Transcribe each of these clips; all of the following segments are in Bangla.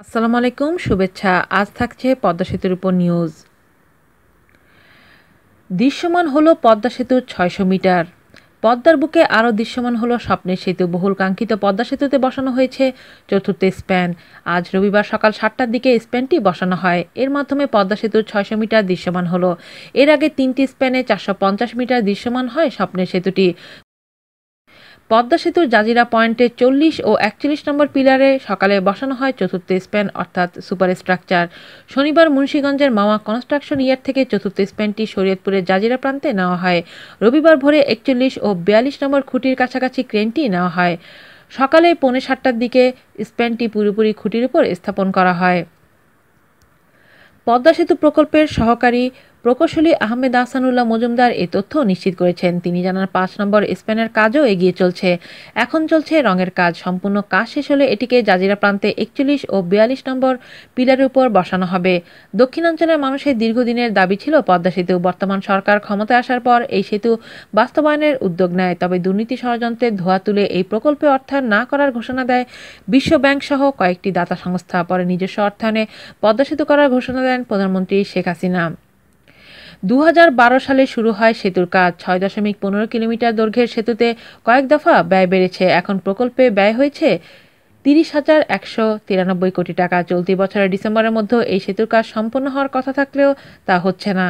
আসসালামু আলাইকুম, শুভেচ্ছা। আজ থাকছে পদ্মা সেতুর উপর নিউজ। দৃশ্যমান হলো পদ্মা সেতুর ছয়শো মিটার। পদ্মার বুকে আরও দৃশ্যমান হলো স্বপ্নের সেতু। বহুল কাঙ্ক্ষিত পদ্মা সেতুতে বসানো হয়েছে চতুর্থ স্প্যান। আজ রবিবার সকাল সাতটার দিকে স্প্যানটি বসানো হয়। এর মাধ্যমে পদ্মা সেতুর ছয়শো মিটার দৃশ্যমান হলো। এর আগে তিনটি স্প্যানে চারশো পঞ্চাশ মিটার দৃশ্যমান হয় স্বপ্নের সেতুটি। পদ্মা সেতুর জাজিরা পয়েন্টে চল্লিশ ও একচল্লিশ নম্বর পিলারে সকালে বসানো হয় চতুর্থ স্প্যান অর্থাৎ সুপার স্ট্রাকচার। শনিবার মুন্সীগঞ্জের মামা কনস্ট্রাকশন ইয়ার থেকে চতুর্থ স্প্যানটি শরীয়তপুরের জাজিরা প্রান্তে নেওয়া হয়। রবিবার ভোরে একচল্লিশ ও বিয়াল্লিশ নম্বর খুঁটির কাছাকাছি ক্রেনটি নেওয়া হয়। সকালে পৌনে সাতটার দিকে স্প্যানটি পুরোপুরি খুঁটির উপর স্থাপন করা হয়। পদ্মা সেতু প্রকল্পের সহকারী প্রকৌশলী আহমেদ আহসানুল্লাহ মজুমদার এ তথ্য নিশ্চিত করেছেন। তিনি জানান, পাঁচ নম্বর স্পেনের কাজও এগিয়ে চলছে। এখন চলছে রঙের কাজ। সম্পূর্ণ কাজ শেষ হলে এটিকে জাজিরা প্রান্তে একচল্লিশ ও বিয়াল্লিশ নম্বর পিলারের উপর বসানো হবে। দক্ষিণাঞ্চলের মানুষের দীর্ঘদিনের দাবি ছিল, পদ্মা সেতু বর্তমান সরকার ক্ষমতায় আসার পর এই সেতু বাস্তবায়নের উদ্যোগ নেয়। তবে দুর্নীতি ষড়যন্ত্রের ধোয়া তুলে এই প্রকল্পে অর্থায়ন না করার ঘোষণা দেয় বিশ্ব ব্যাংক সহ কয়েকটি দাতা সংস্থা। পরে নিজস্ব অর্থায়নে পদ্মা সেতু করার ঘোষণা দেন প্রধানমন্ত্রী শেখ হাসিনা। দু হাজার বারো সালে শুরু হয় সেতুর কাজ। ছয় দশমিক পনেরো কিলোমিটার দৈর্ঘ্যের সেতুতে কয়েক দফা ব্যয় বেড়েছে। এখন প্রকল্পে ব্যয় হয়েছে তিরিশ হাজার একশো তিরানব্বই কোটি টাকা। চলতি বছরের ডিসেম্বরের মধ্যে এই সেতুর কাজ সম্পন্ন হওয়ার কথা থাকলেও তা হচ্ছে না।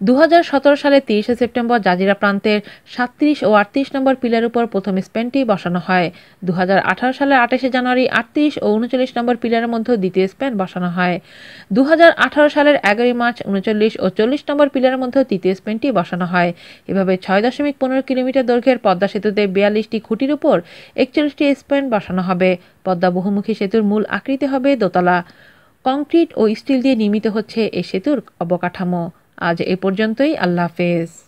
দু সালে তিরিশে সেপ্টেম্বর জাজিরা প্রান্তের সাতত্রিশ ও আটত্রিশ নম্বর পিলার উপর প্রথম স্পেনটি বসানো হয়। দু সালে আঠাশে জানুয়ারি আটত্রিশ ও উনচল্লিশ নম্বর পিলারের মধ্যে দ্বিতীয় স্পেন বসানো হয়। দু হাজার আঠারো সালের এগারোই মার্চ উনচল্লিশ ও চল্লিশ নম্বর পিলারের মধ্যে তৃতীয় স্পেনটি বসানো হয়। এভাবে ছয় দশমিক পনেরো কিলোমিটার দৈর্ঘ্যের পদ্মা সেতুতে বিয়াল্লিশটি খুঁটির উপর একচল্লিশটি স্পেন বসানো হবে। পদ্মা বহুমুখী সেতুর মূল আকৃতি হবে দোতলা। কংক্রিট ও স্টিল দিয়ে নির্মিত হচ্ছে এই সেতুর অবকাঠামো। আজ এ পর্যন্তই আল্লাহ হাফেজ।